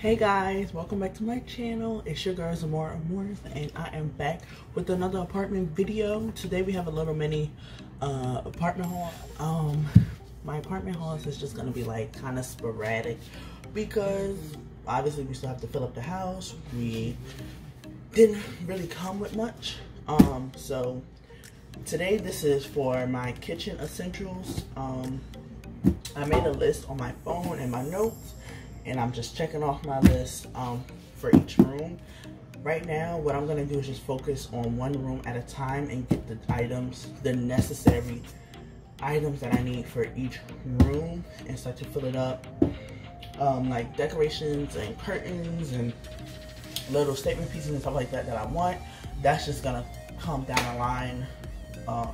Hey guys, welcome back to my channel. It's your girl Zamora Amorist and I am back with another apartment video. Today we have a little mini uh, apartment haul. Um, my apartment hauls is just gonna be like kind of sporadic because obviously we still have to fill up the house. We didn't really come with much. Um, so today this is for my kitchen essentials. Um, I made a list on my phone and my notes and I'm just checking off my list um, for each room. Right now, what I'm gonna do is just focus on one room at a time and get the items, the necessary items that I need for each room and start to fill it up. Um, like decorations and curtains and little statement pieces and stuff like that that I want. That's just gonna come down the line um,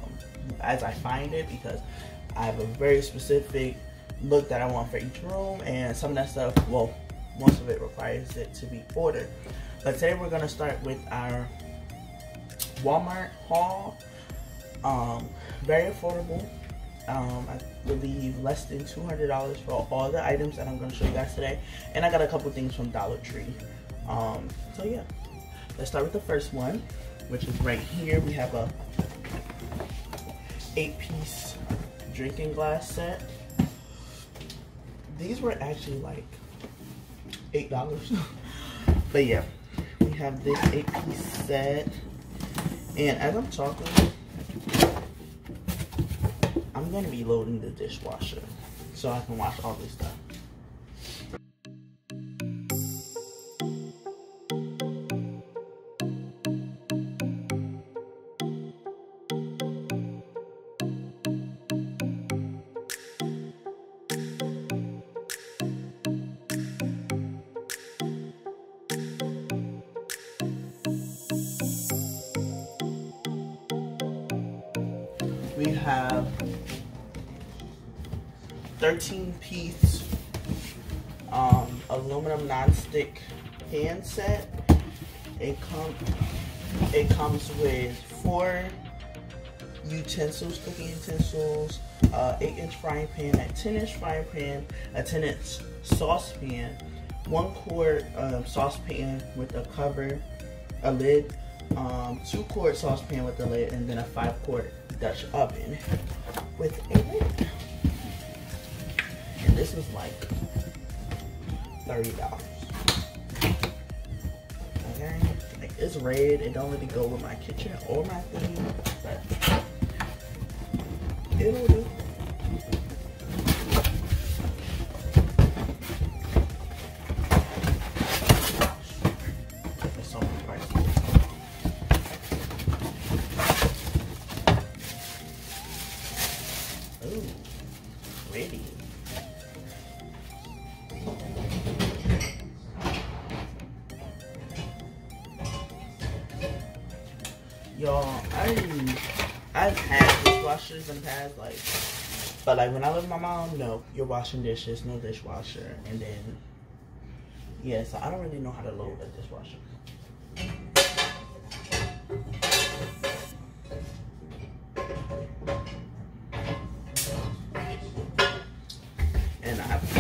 as I find it because I have a very specific look that I want for each room and some of that stuff, well, most of it requires it to be ordered. But today we're gonna start with our Walmart haul. Um, very affordable. Um, I believe less than $200 for all the items that I'm gonna show you guys today. And I got a couple things from Dollar Tree. Um, so yeah, let's start with the first one, which is right here. We have a eight piece drinking glass set these were actually like eight dollars. but yeah, we have this eight piece set, and as I'm talking, I'm gonna be loading the dishwasher so I can wash all this stuff. Have 13 piece um, aluminum non-stick pan set. It, com it comes with four utensils, cooking utensils, uh, 8 inch frying pan, a 10 inch frying pan, a 10 inch saucepan, one quart um, saucepan with a cover, a lid, um, two quart saucepan with a lid, and then a five quart Dutch oven with a lid. And this is like $30. Okay? Like it's red. It don't really go with my kitchen or my theme, but it'll do. Y'all, I I've had dishwashers in the past, like, but like when I live with my mom, no, you're washing dishes, no dishwasher, and then yeah, so I don't really know how to load a dishwasher.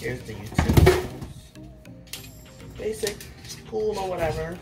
Here's the utensils. Basic, cool or whatever.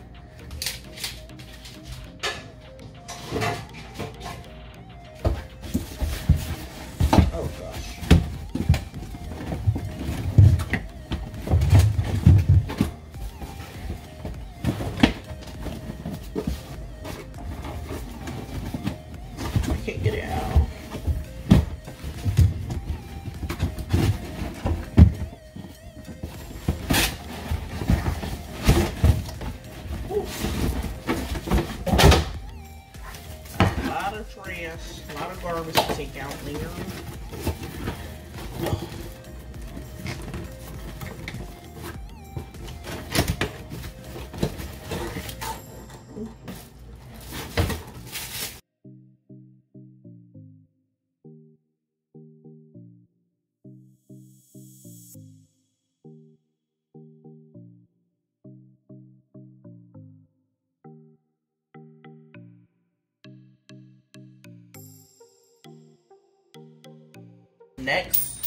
Next,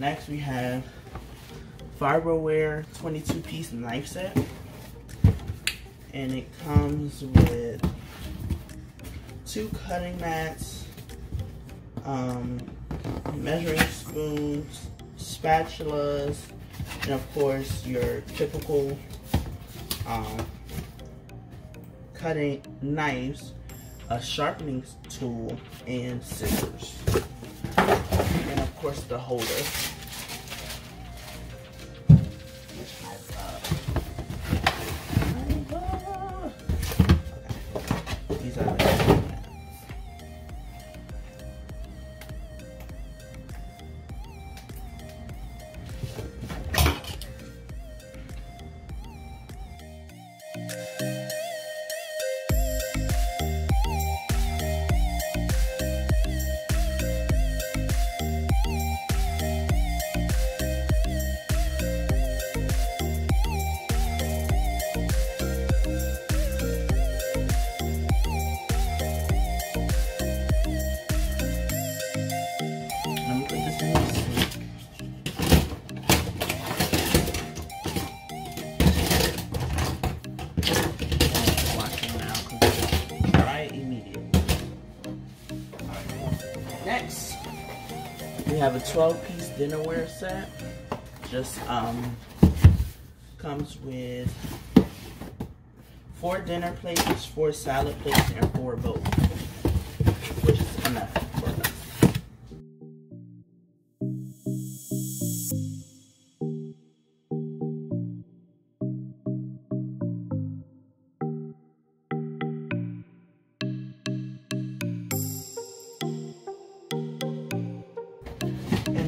next we have Farberware 22 piece knife set. And it comes with two cutting mats, um, measuring spoons, spatulas, and of course your typical um, cutting knives, a sharpening tool, and scissors. And of course the holder. Have a 12 piece dinnerware set. Just um, comes with four dinner plates, four salad plates, and four bowls,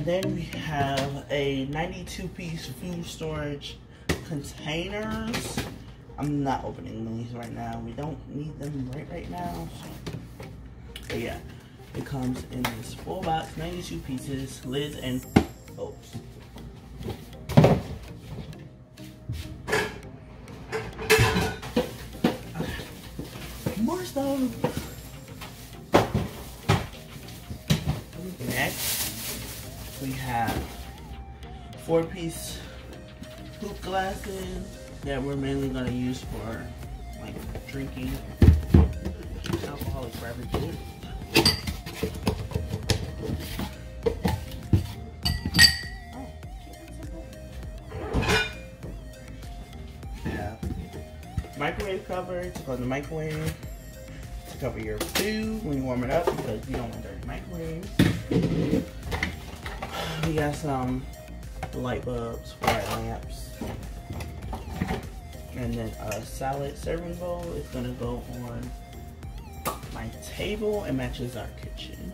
then we have a 92 piece food storage containers. I'm not opening these right now. We don't need them right right now. But yeah, it comes in this full box, 92 pieces, lids and bolts. More stuff. Next we have four piece hoop glasses that we're mainly going to use for like drinking alcoholic beverages. Microwave cover to put the microwave to cover your food when you warm it up because you don't want dirty microwave we got some light bulbs, white lamps, and then a salad serving bowl is gonna go on my table and matches our kitchen.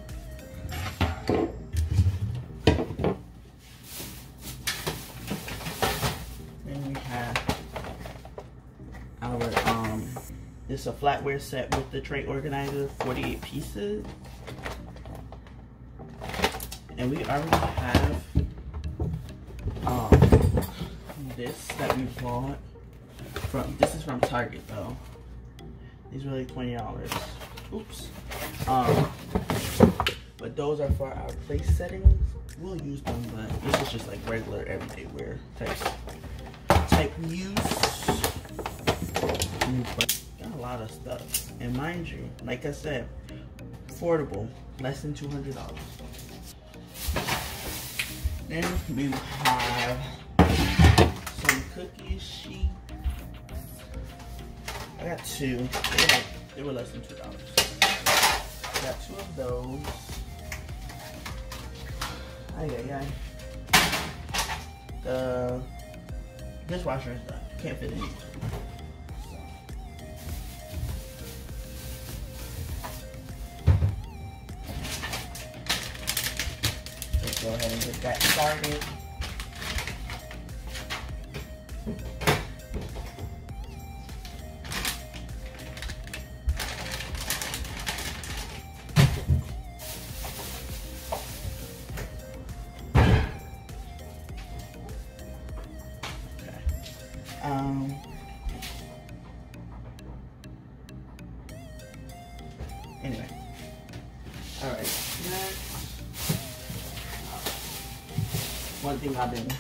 Then we have our um this is a flatware set with the tray organizer, 48 pieces and we already have um, this that we bought from this is from Target though. These were like twenty dollars. Oops. Um but those are for our place settings. We'll use them but this is just like regular everyday wear type type use. But got a lot of stuff. And mind you like I said affordable. Less than two hundred dollars then we have some cookies. I got two. They were, they were less than two dollars. Got two of those. Ay, ay, ay. The dishwasher is done. Can't fit in. That started. Um, anyway, I've been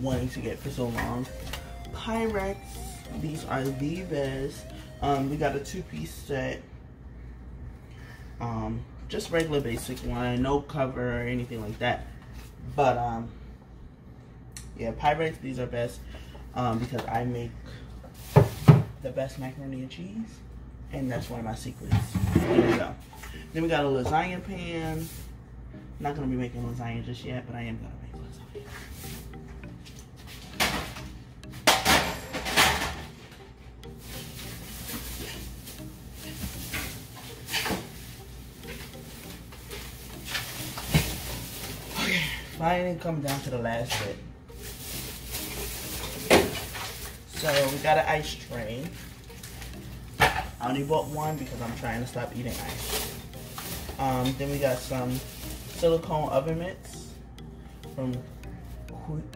wanting to get for so long. Pyrex. These are the best. Um, we got a two-piece set. Um, just regular basic one, no cover or anything like that. But um, yeah, Pyrex. These are best um, because I make the best macaroni and cheese, and that's one of my secrets. There go. Then we got a lasagna pan. Not gonna be making lasagna just yet, but I am gonna make lasagna. Okay, finally come down to the last bit. So we got an ice tray. I only bought one because I'm trying to stop eating ice. Um, then we got some silicone oven mitts from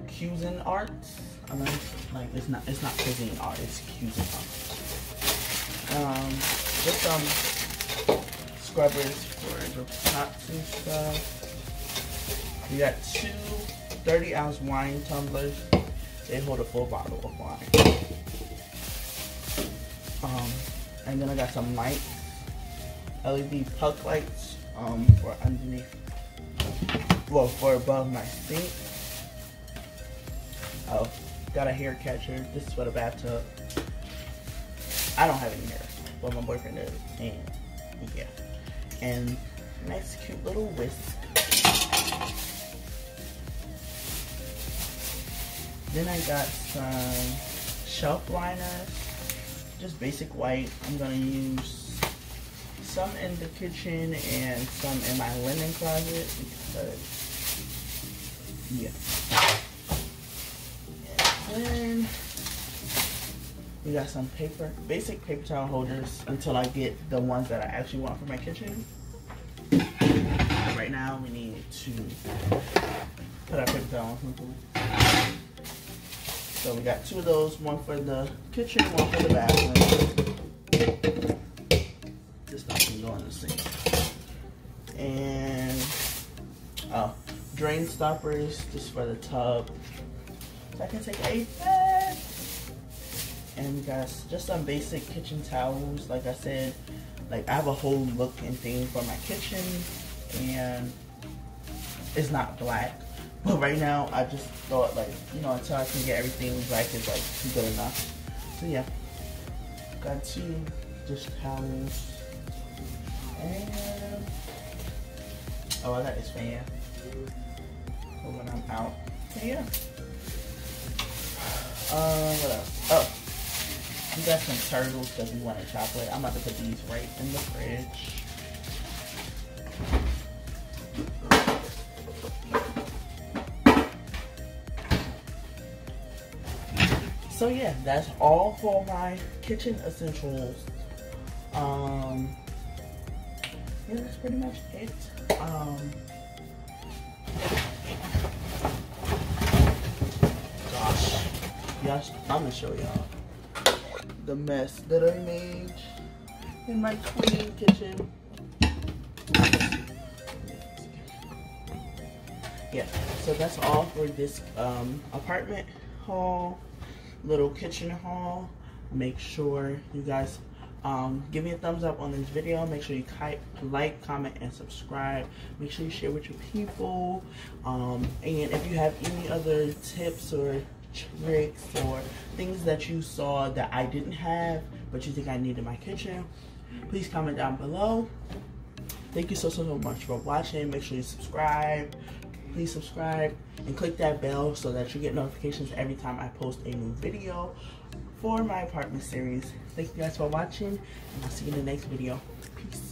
Cuisine Arts. I mean, like it's not it's not cuisine art, it's Cuisine Art. Um, just some scrubbers for the pots and stuff. We got two 30 ounce wine tumblers. They hold a full bottle of wine. Um, and then I got some lights, LED puck lights um, for underneath, well, for above my sink. Oh, got a hair catcher. This is for the bathtub. I don't have any hair, but my boyfriend does, and yeah. And nice, cute little whisk. Then I got some shelf liners, just basic white. I'm gonna use some in the kitchen and some in my linen closet because, yeah. And then we got some paper, basic paper towel holders until I get the ones that I actually want for my kitchen. Right now we need to put our paper towel on so we got two of those, one for the kitchen, one for the bathroom. This stuff can go in the sink. And oh, drain stoppers just for the tub. So I can take a bath. And we got just some basic kitchen towels. Like I said, like I have a whole look and theme for my kitchen, and it's not black but right now, I just thought like, you know, until I can get everything black is like good enough. So yeah, got two just towels. And, oh, I got this fan for when I'm out. So yeah. Uh, what else? Oh, we got some turtles because we wanted chocolate. I'm about to put these right in the fridge. So yeah, that's all for my kitchen essentials. Um, yeah, that's pretty much it. Um, gosh, yes, I'm gonna show y'all the mess that I made in my clean kitchen. Yeah, so that's all for this um, apartment haul little kitchen haul. Make sure you guys um, give me a thumbs up on this video. Make sure you like, comment, and subscribe. Make sure you share with your people. Um, and if you have any other tips or tricks or things that you saw that I didn't have, but you think I need in my kitchen, please comment down below. Thank you so, so, so much for watching. Make sure you subscribe please subscribe and click that bell so that you get notifications every time I post a new video for my apartment series. Thank you guys for watching and I'll see you in the next video. Peace.